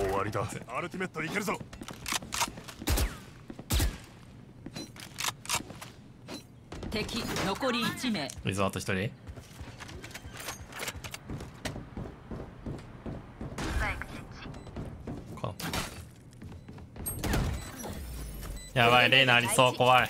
終わりだ。アルティメットいけるぞ。敵残り1名。リゾート一人。やばいレイナありそう怖い。